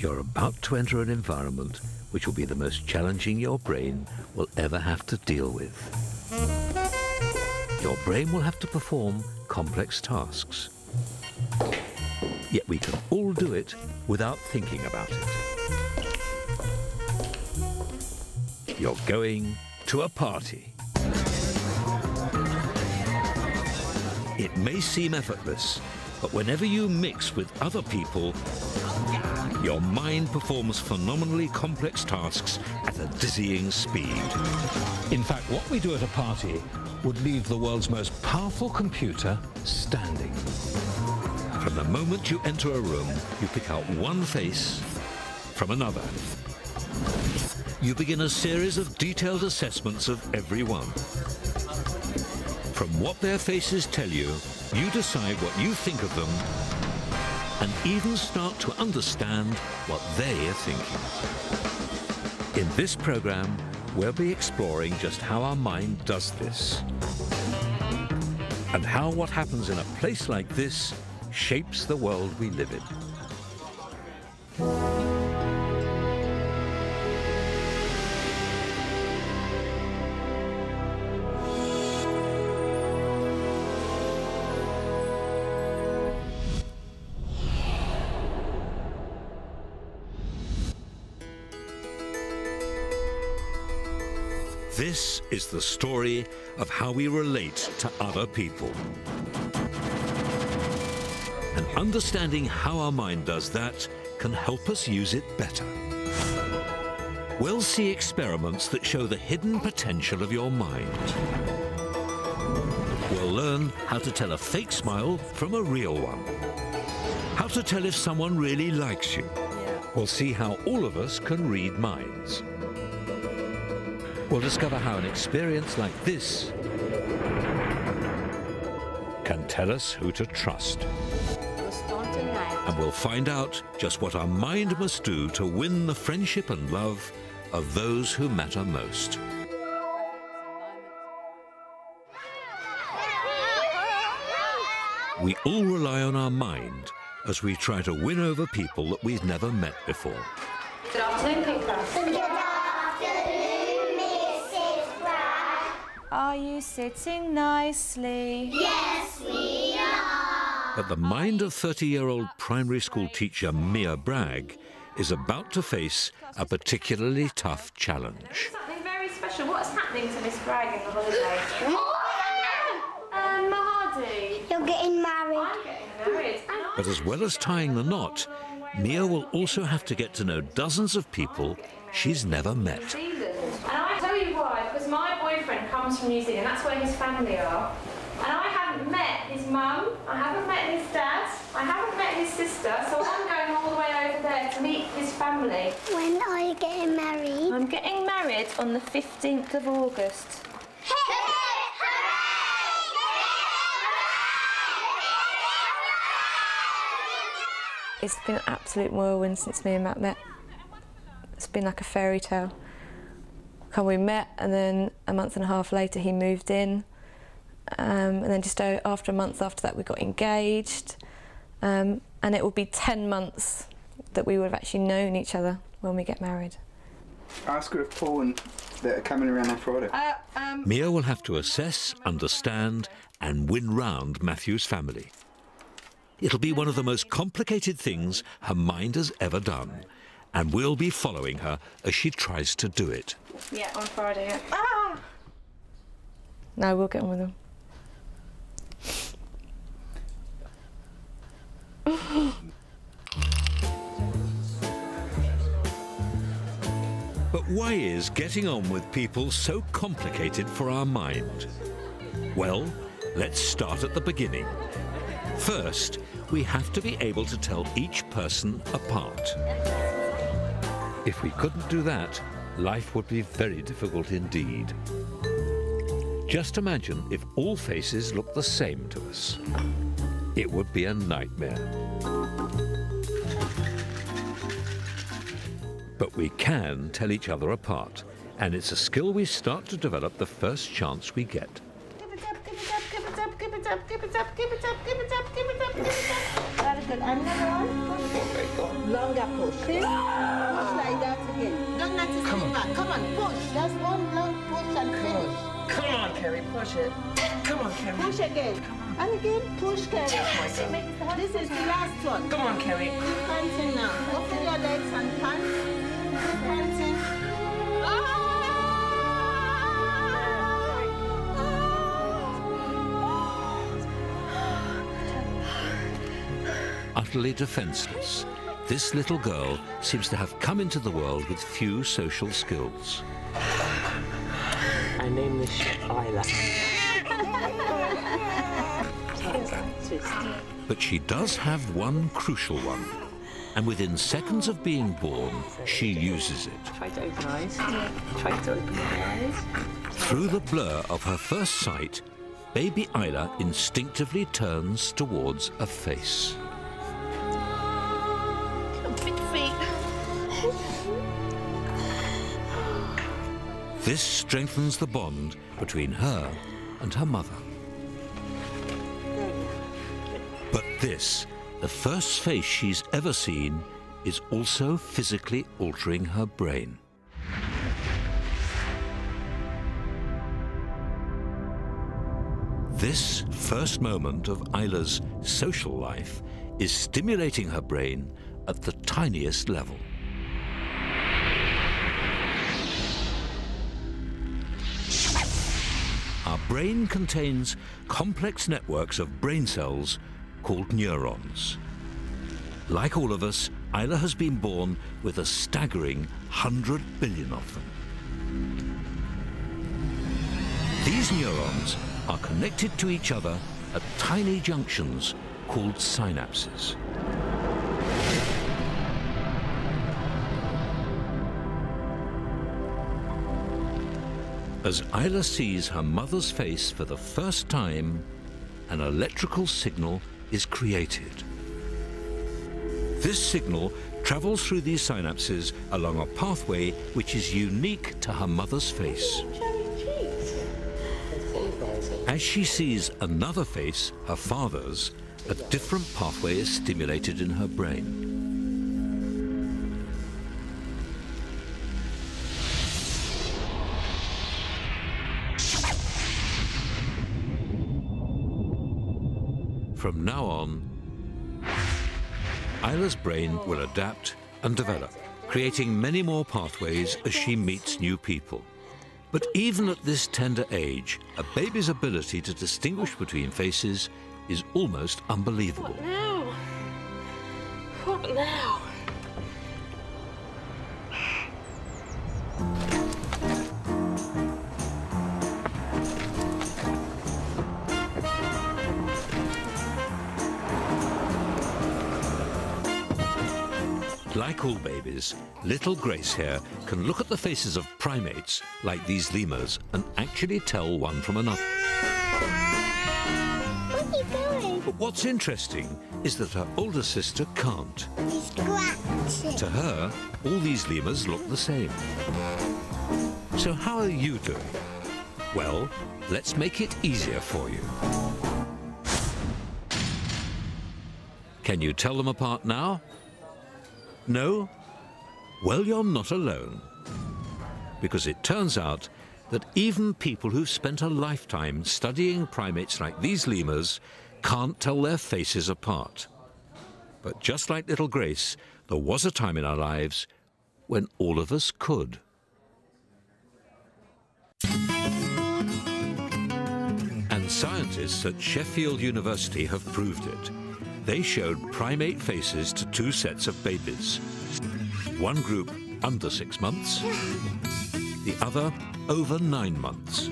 You're about to enter an environment which will be the most challenging your brain will ever have to deal with. Your brain will have to perform complex tasks. Yet we can all do it without thinking about it. You're going to a party. It may seem effortless, but whenever you mix with other people, your mind performs phenomenally complex tasks at a dizzying speed. In fact, what we do at a party would leave the world's most powerful computer standing. From the moment you enter a room, you pick out one face from another. You begin a series of detailed assessments of everyone. From what their faces tell you, you decide what you think of them and even start to understand what they are thinking. In this program, we'll be exploring just how our mind does this and how what happens in a place like this shapes the world we live in. This is the story of how we relate to other people. And understanding how our mind does that can help us use it better. We'll see experiments that show the hidden potential of your mind. We'll learn how to tell a fake smile from a real one. How to tell if someone really likes you. We'll see how all of us can read minds. We'll discover how an experience like this can tell us who to trust. And we'll find out just what our mind must do to win the friendship and love of those who matter most. We all rely on our mind as we try to win over people that we've never met before. Good afternoon, Pink Are you sitting nicely? Yes, we are. But the mind of 30-year-old primary school teacher Mia Bragg is about to face a particularly tough challenge. Something very special. What's happening to Miss Bragg in the holiday? um, Mahadi. You're getting married. I'm getting married. But as well as tying the knot, Mia will also have to get to know dozens of people she's never met. New Zealand. And I tell you why, because my boyfriend comes from New Zealand. That's where his family are. And I haven't met his mum. I haven't met his dad. I haven't met his sister. So I'm going all the way over there to meet his family. When are you getting married? I'm getting married on the 15th of August. It's been an absolute whirlwind since me and Matt met. It's been like a fairy tale. When we met, and then a month and a half later, he moved in. Um, and then just after a month after that, we got engaged. Um, and it will be 10 months that we would have actually known each other when we get married. Ask her if Paul and that are coming around on Friday. Uh, um, Mia will have to assess, understand, and win round Matthew's family. It'll be one of the most complicated things her mind has ever done, and we'll be following her as she tries to do it. Yeah, on Friday. Yeah. Ah! No, we'll get on with them. But why is getting on with people so complicated for our mind? Well, let's start at the beginning. First, we have to be able to tell each person apart. If we couldn't do that, life would be very difficult indeed. Just imagine if all faces looked the same to us. It would be a nightmare. But we can tell each other apart, and it's a skill we start to develop the first chance we get. Push it. Come on, Carrie. Push again. And again, push, Carrie. This is the last one. Come on, Carrie. Keep panting now. Open your legs and pant. Keep panting. Utterly defenseless, this little girl seems to have come into the world with few social skills. I named this ship Isla. But she does have one crucial one. And within seconds of being born, she uses it. Try to open eyes. Try to open eyes. Through the blur of her first sight, baby Isla instinctively turns towards a face. This strengthens the bond between her and her mother. But this, the first face she's ever seen, is also physically altering her brain. This first moment of Isla's social life is stimulating her brain at the tiniest level. Our brain contains complex networks of brain cells called neurons. Like all of us, Isla has been born with a staggering 100 billion of them. These neurons are connected to each other at tiny junctions called synapses. As Isla sees her mother's face for the first time, an electrical signal is created. This signal travels through these synapses along a pathway which is unique to her mother's face. As she sees another face, her father's, a different pathway is stimulated in her brain. From now on, Isla's brain will adapt and develop, creating many more pathways as she meets new people. But even at this tender age, a baby's ability to distinguish between faces is almost unbelievable. Now. What now? All babies, little Grace here can look at the faces of primates, like these lemurs, and actually tell one from another. Where are you going? But what's interesting is that her older sister can't. To her, all these lemurs look the same. So how are you doing? Well, let's make it easier for you. Can you tell them apart now? No? Well, you're not alone. Because it turns out that even people who've spent a lifetime studying primates like these lemurs can't tell their faces apart. But just like little Grace, there was a time in our lives when all of us could. And scientists at Sheffield University have proved it. They showed primate faces to two sets of babies. One group under six months, the other over nine months.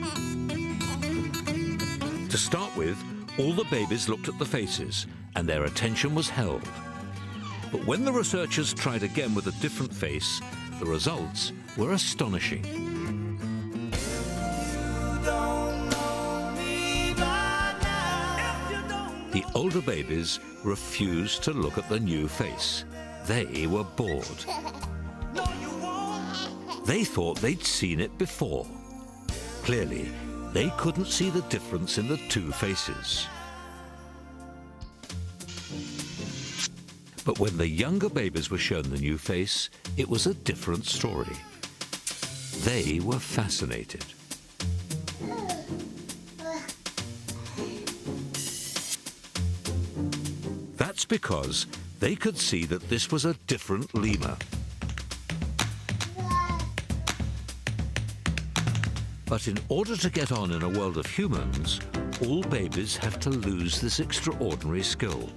To start with, all the babies looked at the faces and their attention was held. But when the researchers tried again with a different face, the results were astonishing. The older babies refused to look at the new face. They were bored. They thought they'd seen it before. Clearly, they couldn't see the difference in the two faces. But when the younger babies were shown the new face, it was a different story. They were fascinated. That's because they could see that this was a different lemur. But in order to get on in a world of humans, all babies have to lose this extraordinary skill.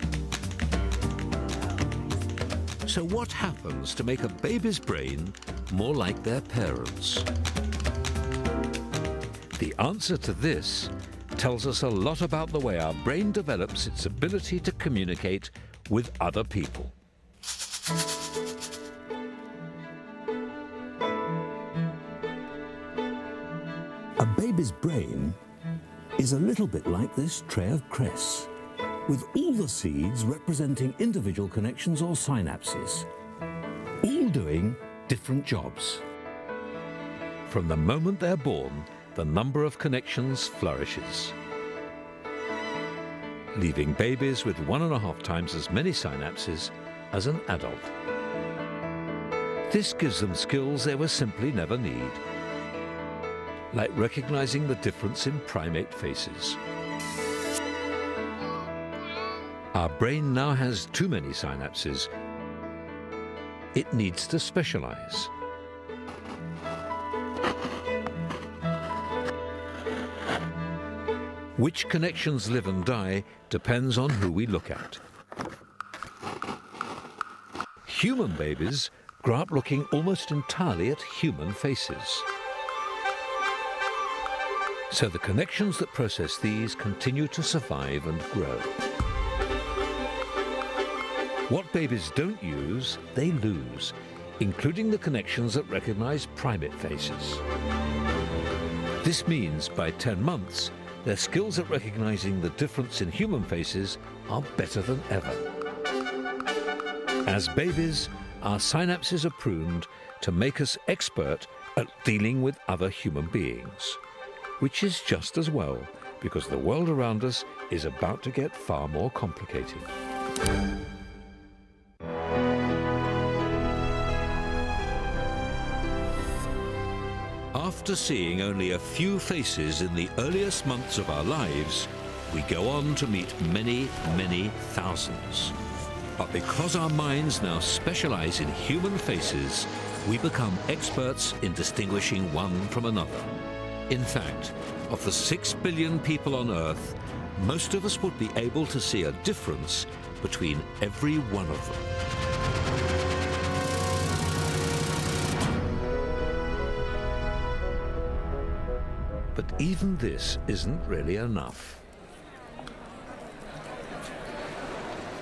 So what happens to make a baby's brain more like their parents? The answer to this tells us a lot about the way our brain develops its ability to communicate with other people. A baby's brain is a little bit like this tray of cress, with all the seeds representing individual connections or synapses, all doing different jobs. From the moment they're born, the number of connections flourishes, leaving babies with one and a half times as many synapses as an adult. This gives them skills they will simply never need, like recognizing the difference in primate faces. Our brain now has too many synapses. It needs to specialize. Which connections live and die depends on who we look at. Human babies grow up looking almost entirely at human faces. So the connections that process these continue to survive and grow. What babies don't use, they lose, including the connections that recognize primate faces. This means by 10 months, their skills at recognizing the difference in human faces are better than ever. As babies, our synapses are pruned to make us expert at dealing with other human beings, which is just as well because the world around us is about to get far more complicated. After seeing only a few faces in the earliest months of our lives, we go on to meet many, many thousands. But because our minds now specialize in human faces, we become experts in distinguishing one from another. In fact, of the six billion people on Earth, most of us would be able to see a difference between every one of them. But even this isn't really enough.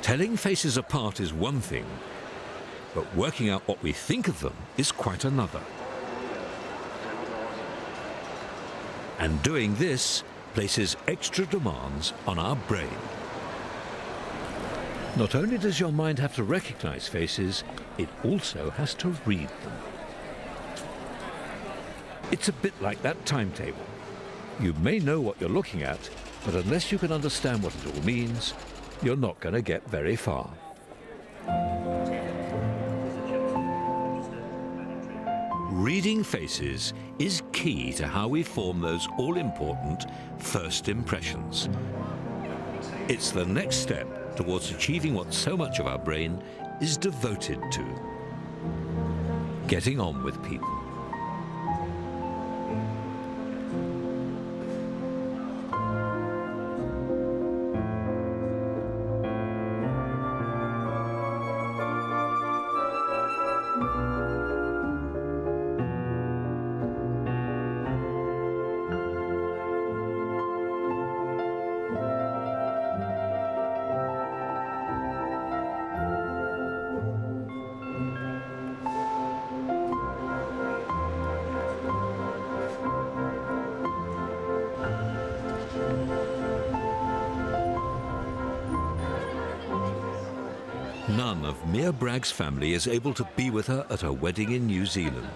Telling faces apart is one thing, but working out what we think of them is quite another. And doing this places extra demands on our brain. Not only does your mind have to recognize faces, it also has to read them. It's a bit like that timetable. You may know what you're looking at, but unless you can understand what it all means, you're not going to get very far. Reading faces is key to how we form those all-important first impressions. It's the next step towards achieving what so much of our brain is devoted to. Getting on with people. Mia family is able to be with her at her wedding in New Zealand.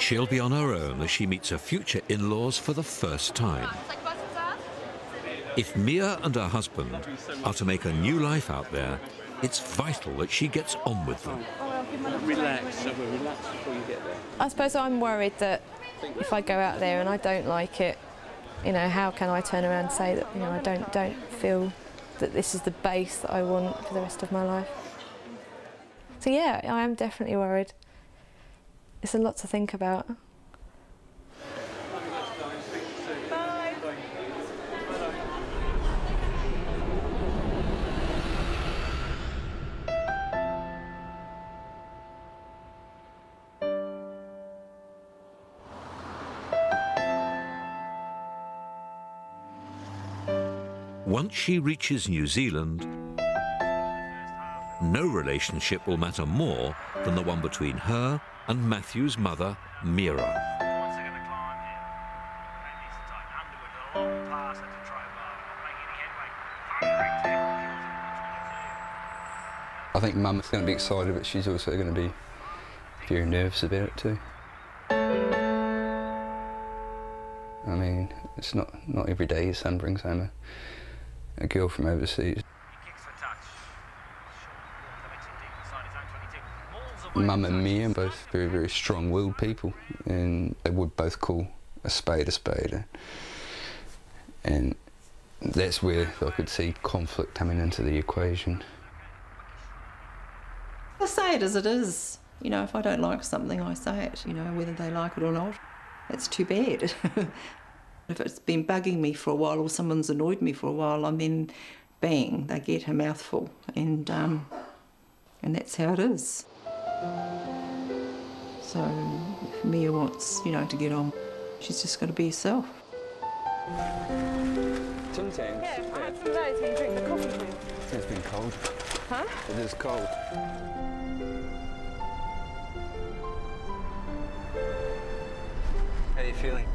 She'll be on her own as she meets her future in-laws for the first time. If Mia and her husband are to make a new life out there, it's vital that she gets on with them. Relax, Summer, relax before you get there. I suppose I'm worried that if I go out there and I don't like it, you know, how can I turn around and say that, you know, I don't, don't feel that this is the base that I want for the rest of my life. So yeah, I am definitely worried. It's a lot to think about. Once she reaches New Zealand, no relationship will matter more than the one between her and Matthew's mother, Mira. I think Mum's going to be excited, but she's also going to be very nervous about it too. I mean, it's not, not every day your son brings home a, a girl from overseas. Mum and me are both very, very strong-willed people, and they would both call a spade a spade. And that's where I could see conflict coming into the equation. I say it as it is. You know, if I don't like something, I say it, you know, whether they like it or not. It's too bad. if it's been bugging me for a while or someone's annoyed me for a while, and then bang, they get a mouthful. And, um, and that's how it is. So if Mia wants, you know, to get on, she's just got to be herself. Sometimes. Yeah, I had some of those and drink the coffee with. It's been cold. Huh? It is cold. How are you feeling?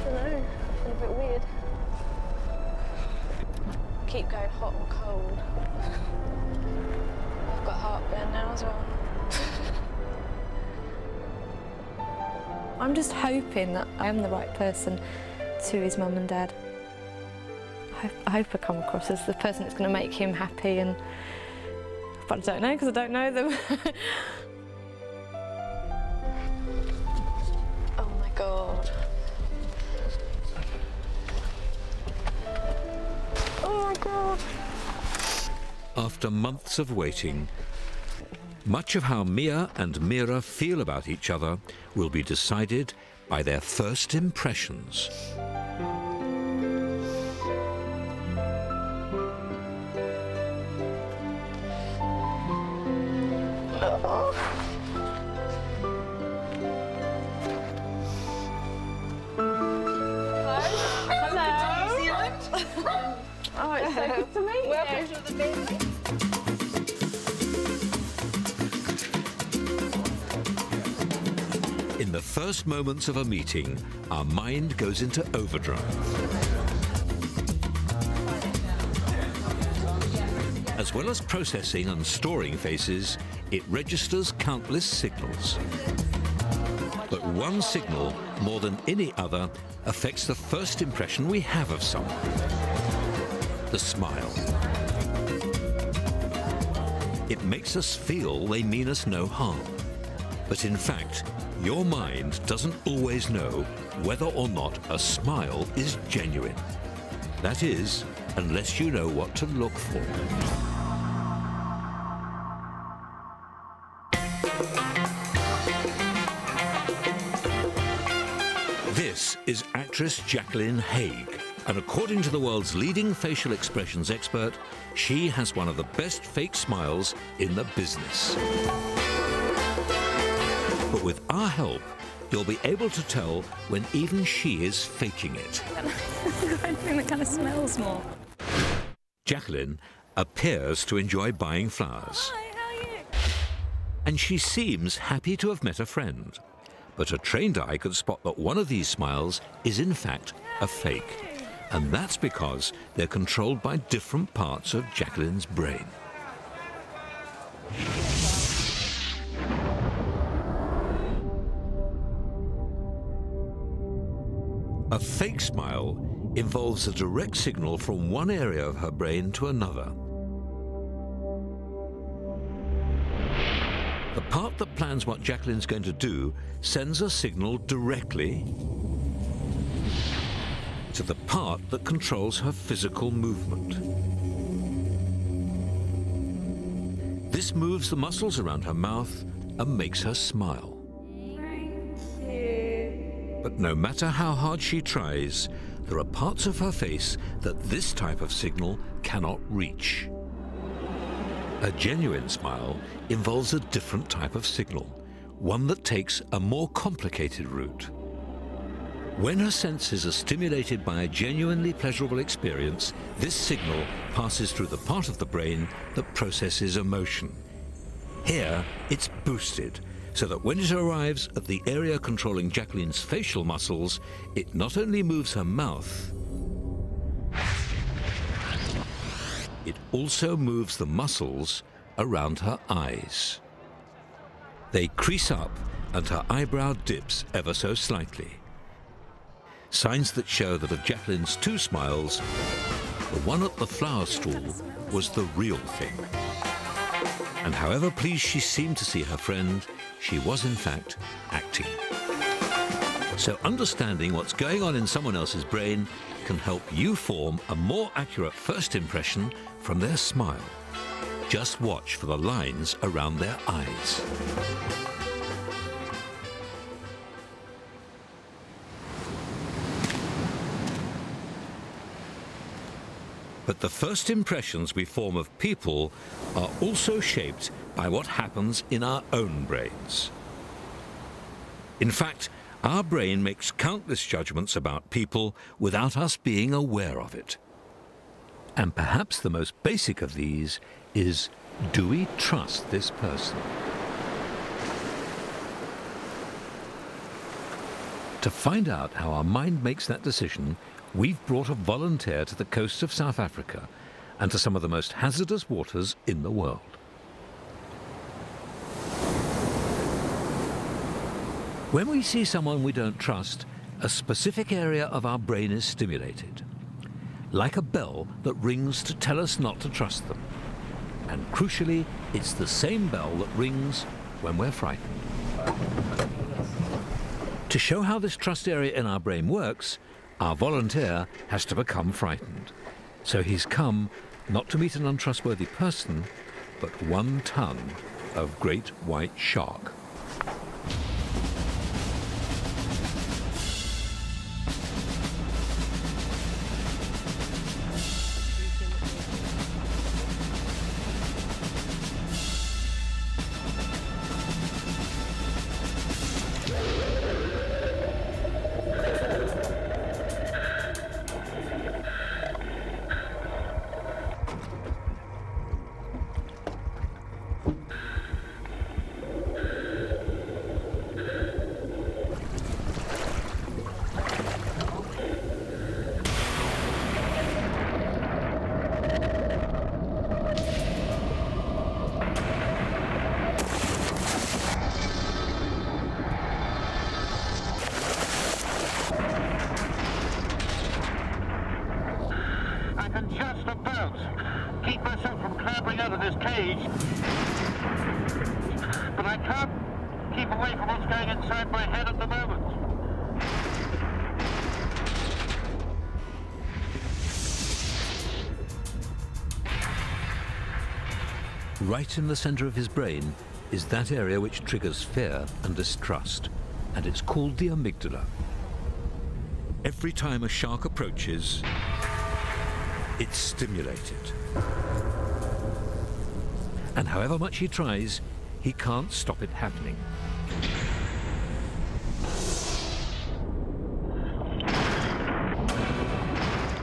I don't know, I feel a bit weird. Keep going hot and cold. I've got heartburn now as well. I'm just hoping that I am the right person to his mum and dad. I hope, I come across as the person that's going to make him happy and but I don't know because I don't know them. oh my god. Oh my god. After months of waiting, much of how Mia and Mira feel about each other will be decided by their first impressions. Oh, it's so good to meet you. Welcome to the family. First moments of a meeting, our mind goes into overdrive. As well as processing and storing faces, it registers countless signals. But one signal, more than any other, affects the first impression we have of someone. The smile. It makes us feel they mean us no harm. But in fact, your mind doesn't always know whether or not a smile is genuine. That is, unless you know what to look for. This is actress Jacqueline Haig, and according to the world's leading facial expressions expert, she has one of the best fake smiles in the business. But with our help, you'll be able to tell when even she is faking it. Anything that kind of smells more. Jacqueline appears to enjoy buying flowers. Hi, how are you? And she seems happy to have met a friend. But a trained eye could spot that one of these smiles is in fact a fake. And that's because they're controlled by different parts of Jacqueline's brain. A fake smile involves a direct signal from one area of her brain to another. The part that plans what Jacqueline's going to do sends a signal directly to the part that controls her physical movement. This moves the muscles around her mouth and makes her smile. But no matter how hard she tries, there are parts of her face that this type of signal cannot reach. A genuine smile involves a different type of signal, one that takes a more complicated route. When her senses are stimulated by a genuinely pleasurable experience, this signal passes through the part of the brain that processes emotion. Here, it's boosted, so that when it arrives at the area controlling Jacqueline's facial muscles, it not only moves her mouth, it also moves the muscles around her eyes. They crease up and her eyebrow dips ever so slightly. Signs that show that of Jacqueline's two smiles, the one at the flower stall was the real thing. And however pleased she seemed to see her friend, she was in fact acting. So understanding what's going on in someone else's brain can help you form a more accurate first impression from their smile. Just watch for the lines around their eyes. But the first impressions we form of people are also shaped by what happens in our own brains. In fact, our brain makes countless judgments about people without us being aware of it. And perhaps the most basic of these is, do we trust this person? To find out how our mind makes that decision, we've brought a volunteer to the coasts of South Africa and to some of the most hazardous waters in the world. When we see someone we don't trust, a specific area of our brain is stimulated, like a bell that rings to tell us not to trust them. And crucially, it's the same bell that rings when we're frightened. To show how this trust area in our brain works, our volunteer has to become frightened. So he's come not to meet an untrustworthy person, but one ton of great white shark. Right in the center of his brain is that area which triggers fear and distrust, and it's called the amygdala. Every time a shark approaches, it's stimulated. And however much he tries, he can't stop it happening.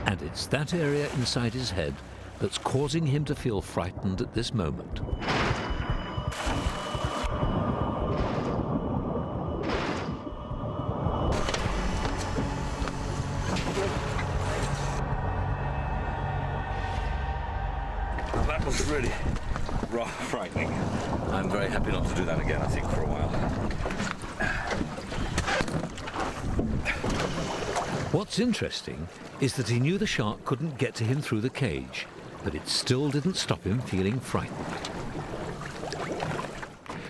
And it's that area inside his head that's causing him to feel frightened at this moment. Interesting is that he knew the shark couldn't get to him through the cage, but it still didn't stop him feeling frightened.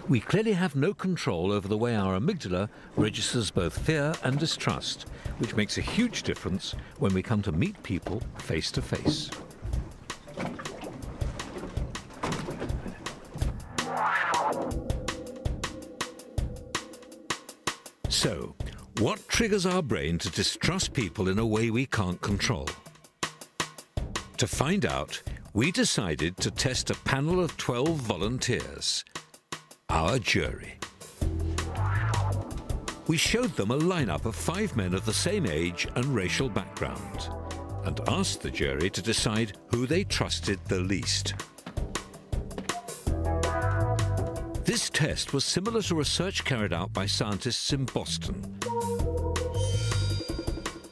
We clearly have no control over the way our amygdala registers both fear and distrust, which makes a huge difference when we come to meet people face to face. Triggers our brain to distrust people in a way we can't control? To find out, we decided to test a panel of 12 volunteers, our jury. We showed them a lineup of five men of the same age and racial background and asked the jury to decide who they trusted the least. This test was similar to research carried out by scientists in Boston.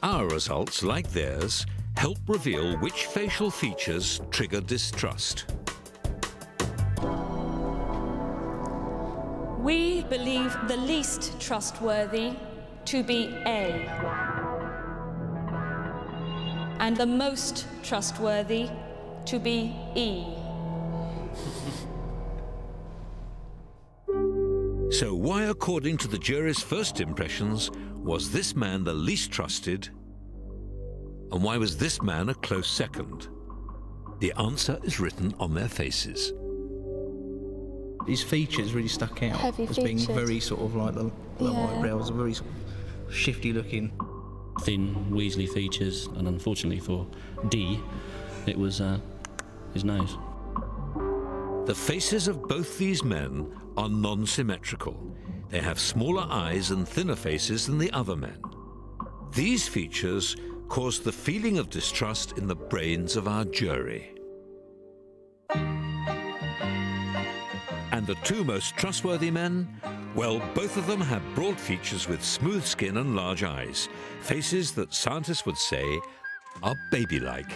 Our results, like theirs, help reveal which facial features trigger distrust. We believe the least trustworthy to be A, and the most trustworthy to be E. So why, according to the jury's first impressions, was this man the least trusted? And why was this man a close second? The answer is written on their faces. His features really stuck out Heavy as being featured. very sort of like the low Yeah. eyebrows, are very sort of shifty looking. Thin, weaselly features, and unfortunately for D, it was uh, his nose. The faces of both these men are non-symmetrical. They have smaller eyes and thinner faces than the other men. These features cause the feeling of distrust in the brains of our jury. And the two most trustworthy men? Well, both of them have broad features with smooth skin and large eyes, faces that scientists would say are baby-like.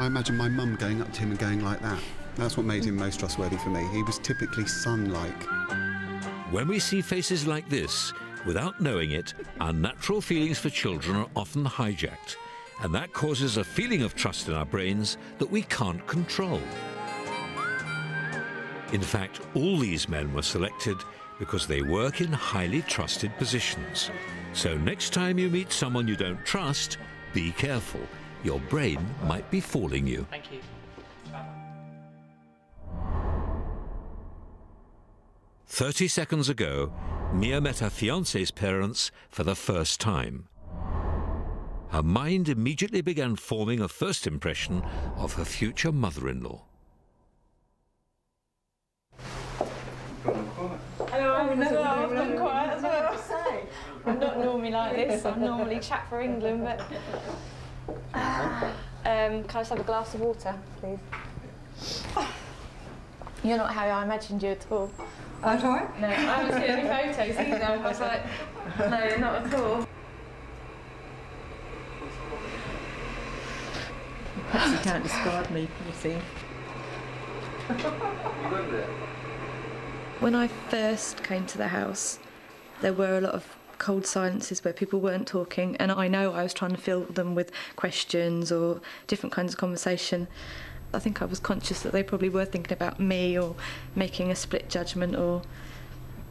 I imagine my mum going up to him and going like that. That's what made him most trustworthy for me. He was typically son-like. When we see faces like this, without knowing it, our natural feelings for children are often hijacked, and that causes a feeling of trust in our brains that we can't control. In fact, all these men were selected because they work in highly trusted positions. So next time you meet someone you don't trust, be careful. Your brain might be fooling you. Thank you. Thirty seconds ago, Mia met her fiance's parents for the first time. Her mind immediately began forming a first impression of her future mother-in-law. Hello, I'm well. I've gone quiet as well. I'm not normally like this. I'm normally chat for England, but. Um, can I just have a glass of water, please? You're not how I imagined you at all. I don't? No, I haven't seen any photos either. I was like, no, not at all. Perhaps you can't describe me, you see. When I first came to the house, there were a lot of cold silences where people weren't talking, and I know I was trying to fill them with questions or different kinds of conversation. I think I was conscious that they probably were thinking about me or making a split judgment or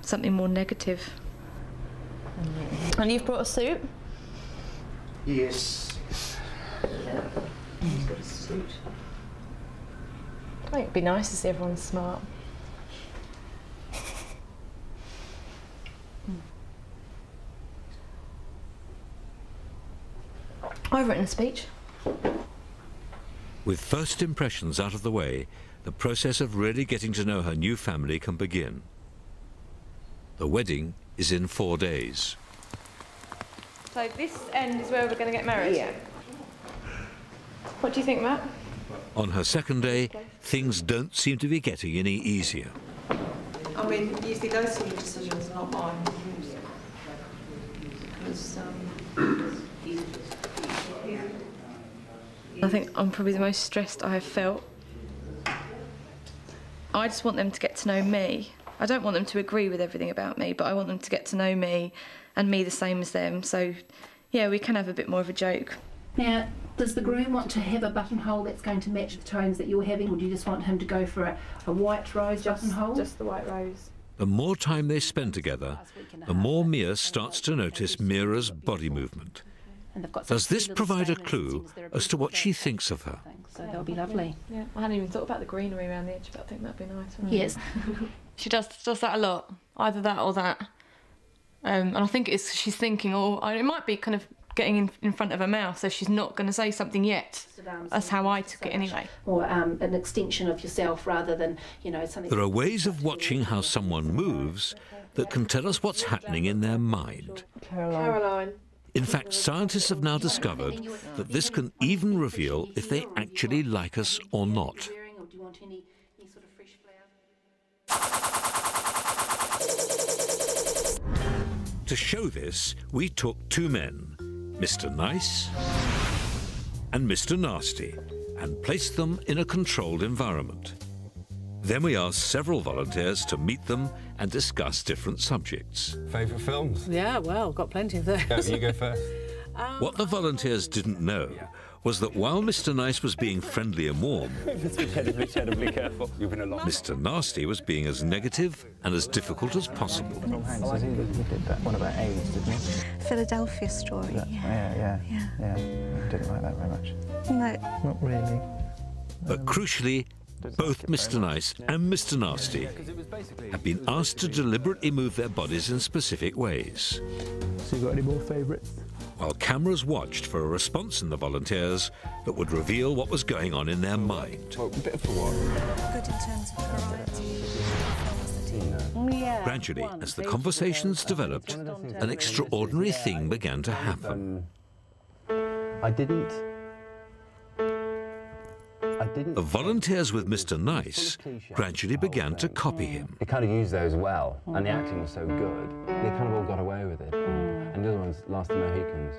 something more negative. Mm-hmm. And you've brought a suit? Yes. He's got a suit. I think it'd be nice to see everyone smart. I've written a speech. With first impressions out of the way, the process of really getting to know her new family can begin. The wedding is in four days. So this end is where we're going to get married? Yeah. What do you think, Matt? On her second day, things don't seem to be getting any easier. I mean, usually those sort of decisions are not mine. Because, um, I think I'm probably the most stressed I have felt. I just want them to get to know me. I don't want them to agree with everything about me, but I want them to get to know me and me the same as them. So, yeah, we can have a bit more of a joke. Now, does the groom want to have a buttonhole that's going to match the tones that you're having, or do you just want him to go for a, a white rose buttonhole? Just the white rose. The more time they spend together, the more Mia starts to notice Mira's body movement. And they've got Does this provide a clue things. They're a as to what she thinks of her? So they'll be lovely. Yeah, I hadn't even thought about the greenery around the edge, but I think that'd be nice. Yes. she does does that a lot. Either that or that. Um, and I think it's she's thinking, or oh, it might be kind of getting in, in front of her mouth, so she's not going to say something yet. That's how I took it anyway. Or um, an extension of yourself rather than, you know, something. There are ways of watching how someone moves that can tell us what's happening in their mind. Caroline. In fact, scientists have now discovered that this can even reveal if they actually like us or not. To show this, we took two men, Mr. Nice and Mr. Nasty, and placed them in a controlled environment. Then we asked several volunteers to meet them and discuss different subjects. Favourite films? Yeah, well, got plenty of those. Go, you go first. Um, what the volunteers didn't know was that while Mr. Nice was being friendly and warm, Just be terribly, terribly careful. You've been a lot. Mr. Nasty was being as negative and as difficult as possible. Tom Hanks, he, he did that one about AIDS, didn't he? Philadelphia story. Yeah, yeah, yeah. yeah. I didn't like that very much. No. Not really. But crucially, both Mr. Nice and Mr. Nasty have been asked to deliberately move their bodies in specific ways. So you got any more favourites? While cameras watched for a response in the volunteers that would reveal what was going on in their mind. a bit for what? Good in terms of variety. Yeah. Gradually, as the conversations developed, an extraordinary thing began to happen. I didn't. I didn't. The volunteers with Mr. Nice gradually began oh, to copy him. They kind of used those well, and the acting was so good, they kind of all got away with it. And the other ones, Last of the Mohicans.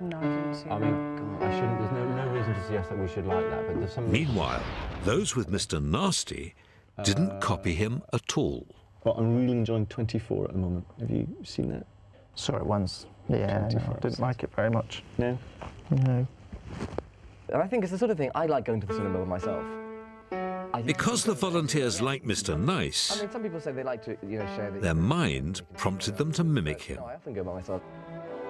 No, I didn't see I mean, I shouldn't. There's no, no reason to suggest that we should like that, but there's some. Meanwhile, those with Mr. Nasty didn't uh, copy him at all. Well, I'm really enjoying 24 at the moment. Have you seen that? Saw it once. Yeah, no, I didn't like it very much. No? No. And I think it's the sort of thing I like going to the cinema with myself. Because the volunteers like Mr. Nice, I Nice, mean, some people say they like to, you know, share the. their mind prompted them to mimic him. No, I often go by myself.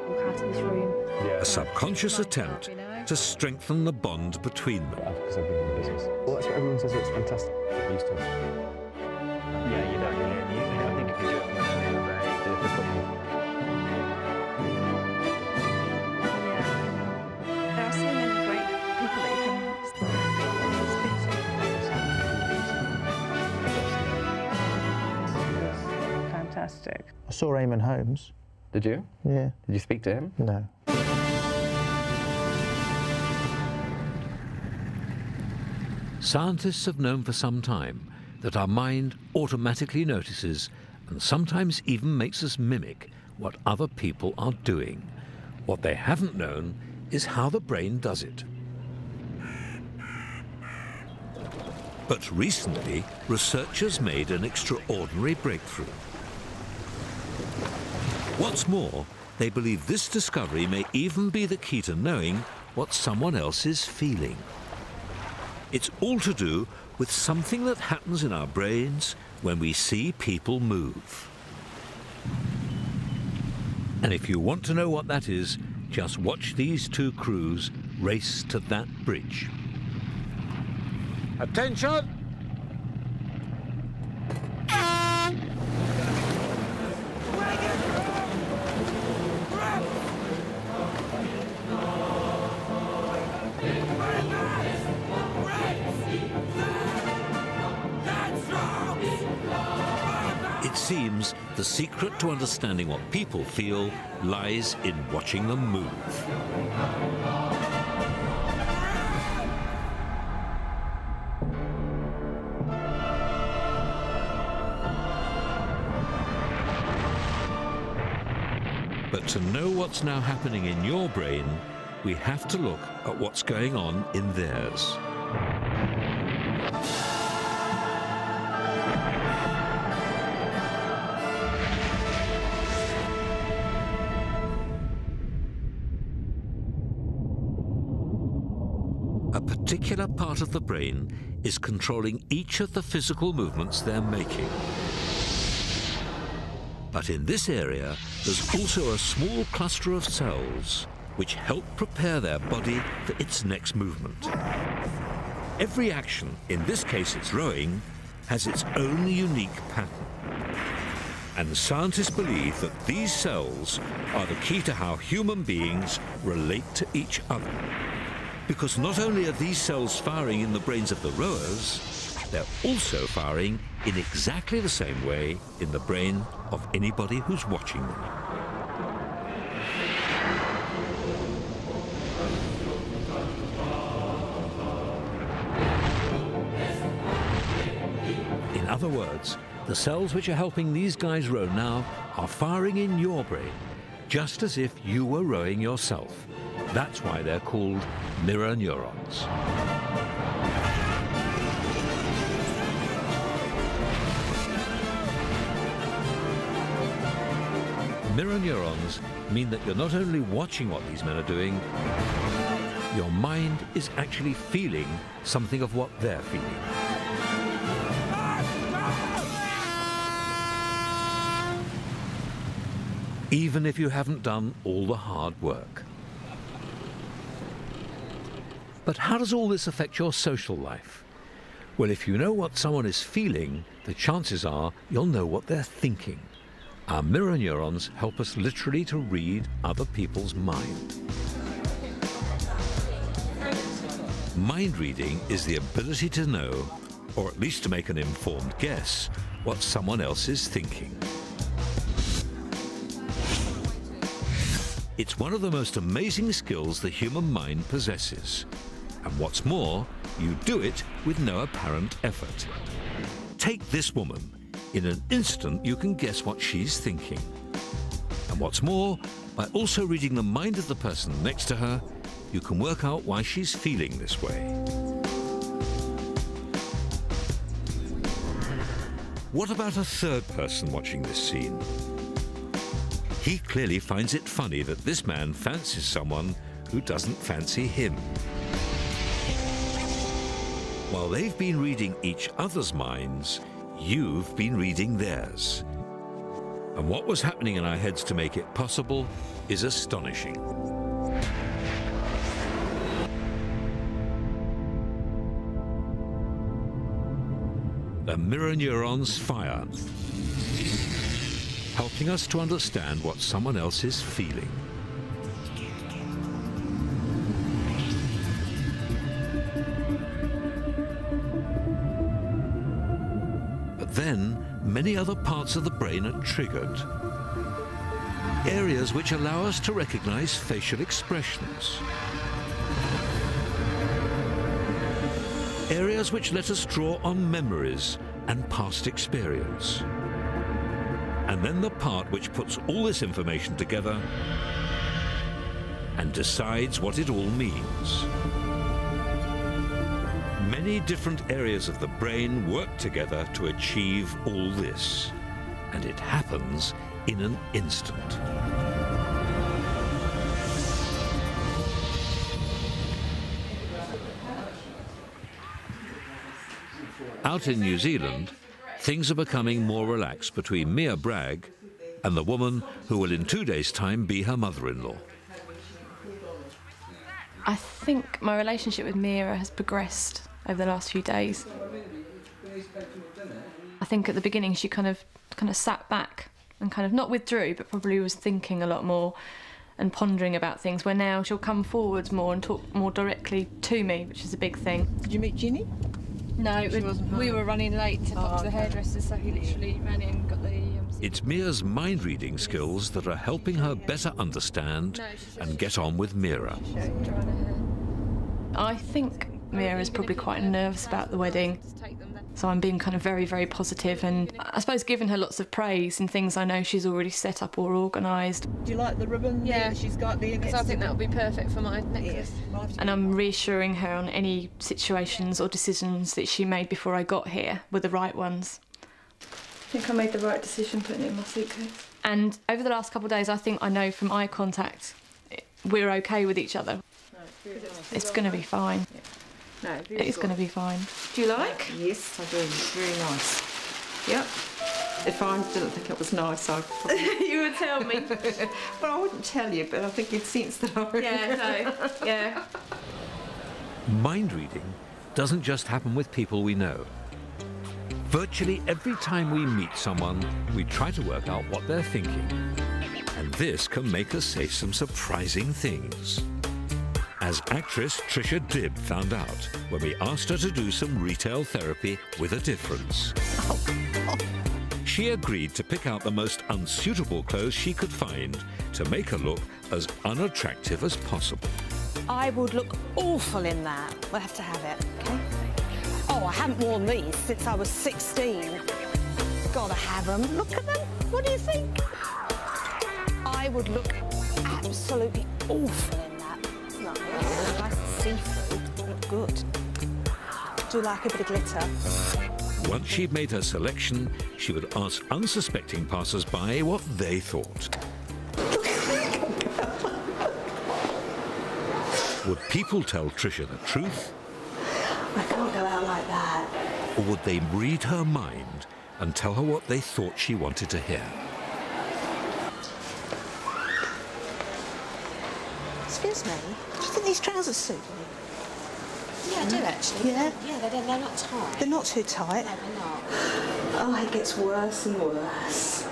Walk out of this room. A subconscious attempt to strengthen the bond between them. Because I've been in business. Well, that's what everyone says. It's fantastic. Get used to it. Yeah, you don't really. Fantastic. I saw Eamon Holmes. Did you? Yeah. Did you speak to him? No. Scientists have known for some time that our mind automatically notices and sometimes even makes us mimic what other people are doing. What they haven't known is how the brain does it. But recently, researchers made an extraordinary breakthrough. What's more, they believe this discovery may even be the key to knowing what someone else is feeling. It's all to do with something that happens in our brains when we see people move. And if you want to know what that is, just watch these two crews race to that bridge. Attention! The secret to understanding what people feel lies in watching them move. But to know what's now happening in your brain, we have to look at what's going on in theirs. Part of the brain is controlling each of the physical movements they're making. But in this area, there's also a small cluster of cells which help prepare their body for its next movement. Every action, in this case it's rowing, has its own unique pattern. And scientists believe that these cells are the key to how human beings relate to each other. Because not only are these cells firing in the brains of the rowers, they're also firing in exactly the same way in the brain of anybody who's watching them. In other words, the cells which are helping these guys row now are firing in your brain, just as if you were rowing yourself. That's why they're called mirror neurons. Mirror neurons mean that you're not only watching what these men are doing, your mind is actually feeling something of what they're feeling. Even if you haven't done all the hard work. But how does all this affect your social life? Well, if you know what someone is feeling, the chances are you'll know what they're thinking. Our mirror neurons help us literally to read other people's mind. Mind reading is the ability to know, or at least to make an informed guess, what someone else is thinking. It's one of the most amazing skills the human mind possesses. And what's more, you do it with no apparent effort. Take this woman. In an instant, you can guess what she's thinking. And what's more, by also reading the mind of the person next to her, you can work out why she's feeling this way. What about a third person watching this scene? He clearly finds it funny that this man fancies someone who doesn't fancy him. While they've been reading each other's minds, you've been reading theirs. And what was happening in our heads to make it possible is astonishing. The mirror neurons fire, helping us to understand what someone else is feeling. Many other parts of the brain are triggered. Areas which allow us to recognize facial expressions. Areas which let us draw on memories and past experience. And then the part which puts all this information together and decides what it all means. Many different areas of the brain work together to achieve all this. And it happens in an instant. Out in New Zealand, things are becoming more relaxed between Mia Bragg and the woman who will in two days' time be her mother-in-law. I think my relationship with Mira has progressed over the last few days. I think at the beginning she kind of kind of sat back and kind of not withdrew, but probably was thinking a lot more and pondering about things. Where now she'll come forwards more and talk more directly to me, which is a big thing. Did you meet Ginny? No, She wasn't we were running late to pop Oh, to the okay. hairdresser, so he literally ran in, got the. Um, It's Mia's mind-reading skills that are helping her better understand and get on with Mira. I think Mira is probably quite nervous about the wedding. So I'm being kind of very, very positive and I suppose giving her lots of praise and things I know she's already set up or organised. Do you like the ribbon Yeah. that she's got the. Because I think that would be perfect for my necklace. And I'm reassuring her on any situations or decisions that she made before I got here were the right ones. I think I made the right decision putting it in my suitcase. And over the last couple of days, I think I know from eye contact we're okay with each other. It's going to be fine. No, It is going to be fine. Do you like? Yes, I do. It's very nice. Yep. If I didn't think it was nice, I'd probably... you would tell me. well, I wouldn't tell you, but I think you'd sense that I would. Yeah, no. Yeah. Mind reading doesn't just happen with people we know. Virtually every time we meet someone, we try to work out what they're thinking. And this can make us say some surprising things. As actress Trisha Dibb found out when we asked her to do some retail therapy with a difference. She agreed to pick out the most unsuitable clothes she could find to make her look as unattractive as possible. I would look awful in that. We'll have to have it, okay? Oh, I haven't worn these since I was 16. Gotta have them. Look at them. What do you think? I would look absolutely awful in that. Nice. Nice. Look good. Do you like a bit of glitter? Once she'd made her selection, she would ask unsuspecting passers-by what they thought. Would people tell Trisha the truth, I can't go out like that. or would they read her mind and tell her what they thought she wanted to hear? Excuse me. Do you think these trousers suit me? Yeah, I do actually. Yeah? Yeah, they're, they're not tight. They're not too tight. No, they're not. Oh, it gets worse and worse.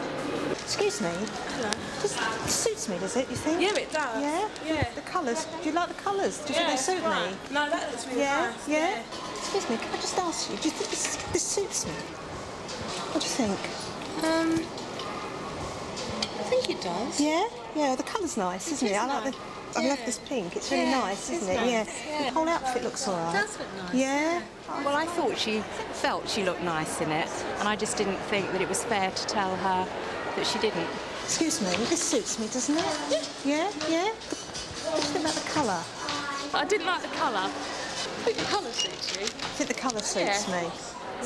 Excuse me. Hello. Just it suits me, does it? You think? Yeah, it does. Yeah. Yeah. The colours. Do you like the colours? Do you Yeah, think they suit right. me? No, that looks really yeah? nice, Yeah. yeah. Excuse me. Can I just ask you? Do you think this this suits me? What do you think? Um, I think it does. Yeah. Yeah. The colour's nice, It isn't it? is I like nice. the. I love this pink. It's really Yeah, nice, isn't it? nice. Yeah. Yeah. The whole outfit looks all right. It does look nice. Yeah. Well, I thought she felt she looked nice in it, and I just didn't think that it was fair to tell her that she didn't. Excuse me. This suits me, doesn't it? Yeah. Yeah. What do you think about the colour? I didn't like the colour. I think the colour suits you. I think the colour suits Yeah. me.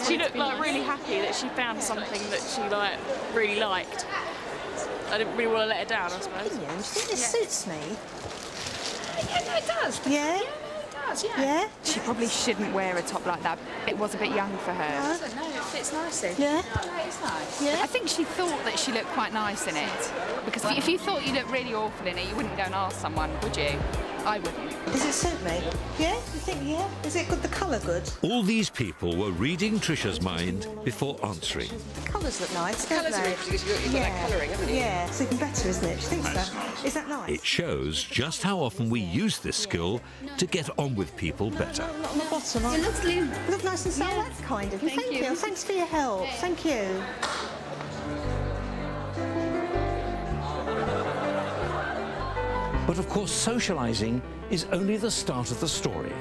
She looked like really happy that she found something that she like really liked. I didn't really want to let her down, I suppose. Opinion? Do you think this suits me? Yeah, no, it does. Yeah. Yeah, no, it does. Yeah. Yeah. She probably shouldn't wear a top like that. It was a bit young for her. It doesn't. No, it fits nicely. Yeah. No, it's nice. Yeah. I think she thought that she looked quite nice in it. Because if you thought you looked really awful in it, you wouldn't go and ask someone, would you? I wouldn't. Does it suit me? Yeah. You think? Yeah. Is it good? The colour good? All these people were reading Trisha's mind before answering. The colours look nice, don't Colours are they? interesting 'cause you've got- you've got that yeah. colouring, haven't you? Yeah. It's even better, isn't it? Do you think so? Is that nice? It shows just how often we use this skill to get on with people better. Not on the bottom. It looks look nice and soft. That's kind of you. Thank Thank you. Thanks for your help. Thank you. But of course, socializing is only the start of the story.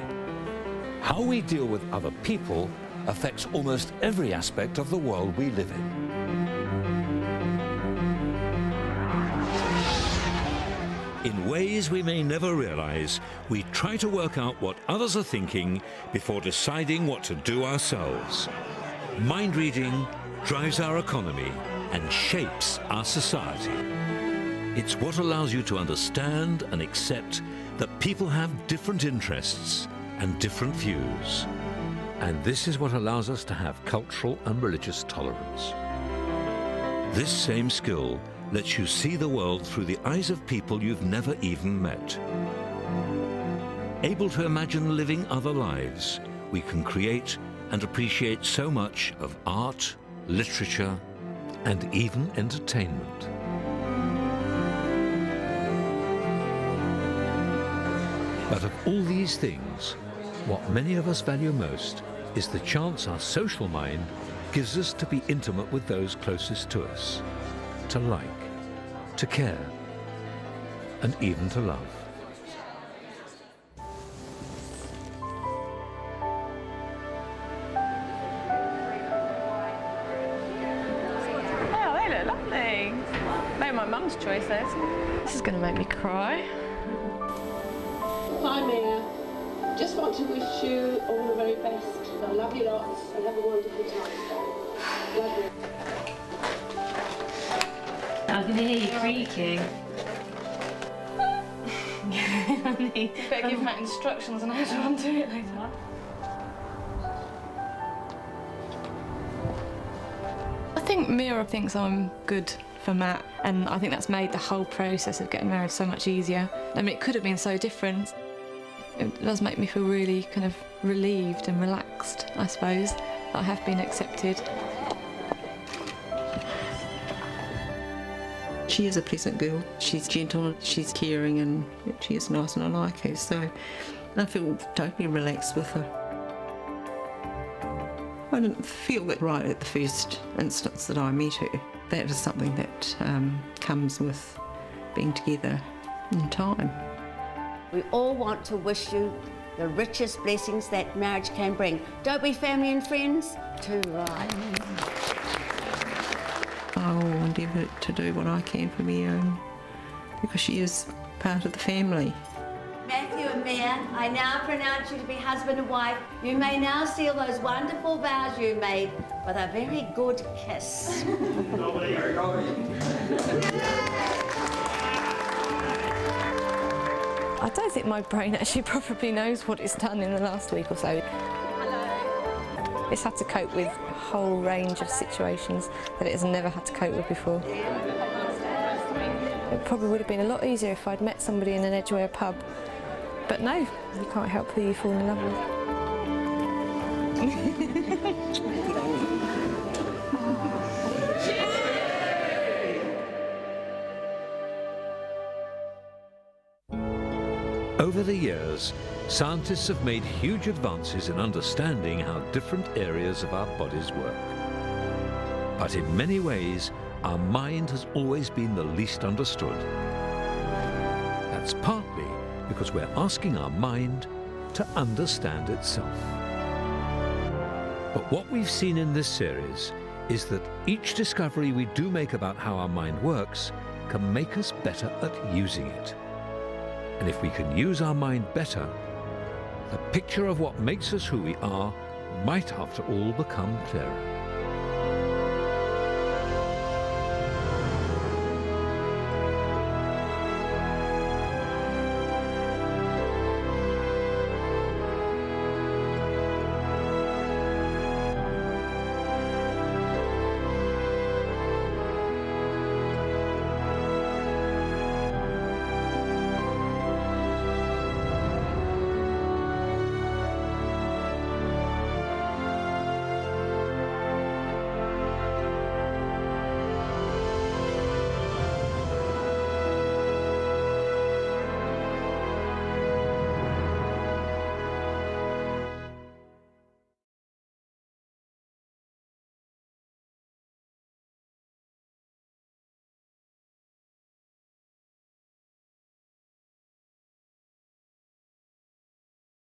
How we deal with other people affects almost every aspect of the world we live in. In ways we may never realize, we try to work out what others are thinking before deciding what to do ourselves. Mind reading drives our economy and shapes our society. It's what allows you to understand and accept that people have different interests and different views. And this is what allows us to have cultural and religious tolerance. This same skill lets you see the world through the eyes of people you've never even met. Able to imagine living other lives, we can create and appreciate so much of art, literature, and even entertainment. All these things, what many of us value most is the chance our social mind gives us to be intimate with those closest to us, to like, to care, and even to love. Oh, they look lovely. They're my mum's choice, those. This is going to make me cry. Wish you all the very best. I love you lots and have a wonderful time. Love you. I can hear you creaking. You better give Matt instructions on how to undo it later. I think Mira thinks I'm good for Matt, and I think that's made the whole process of getting married so much easier. I mean, it could have been so different. It does make me feel really kind of relieved and relaxed, I suppose, that I have been accepted. She is a pleasant girl. She's gentle, she's caring, and she is nice, and I like her. So I feel totally relaxed with her. I didn't feel it right at the first instance that I met her. That is something that um, comes with being together in time. We all want to wish you the richest blessings that marriage can bring. Don't we, family and friends? Too oh, right. I will endeavour to do what I can for me own because she is part of the family. Matthew and Mia, I now pronounce you to be husband and wife. You may now seal those wonderful vows you made with a very good kiss. I don't think my brain actually probably knows what it's done in the last week or so. It's had to cope with a whole range of situations that it has never had to cope with before. It probably would have been a lot easier if I'd met somebody in an Edgware pub. But no, you can't help who you fall in love with. Over the years, scientists have made huge advances in understanding how different areas of our bodies work. But in many ways, our mind has always been the least understood. That's partly because we're asking our mind to understand itself. But what we've seen in this series is that each discovery we do make about how our mind works can make us better at using it. And if we can use our mind better, the picture of what makes us who we are might, after all, become clearer.